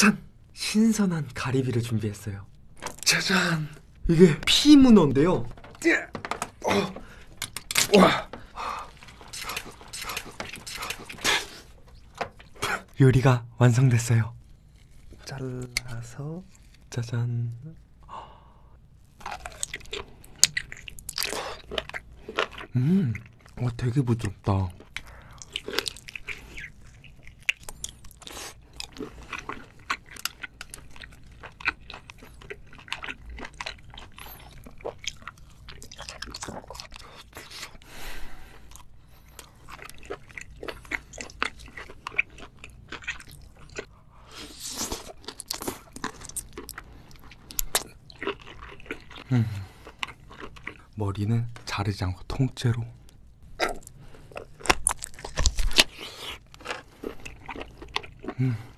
짠! 신선한 가리비를 준비했어요. 짜잔! 이게 피문어인데요. 어. 와. 요리가 완성됐어요. 잘라서 짜잔. 음, 와 되게 부드럽다. 머리는 자르지 않고 통째로. 음.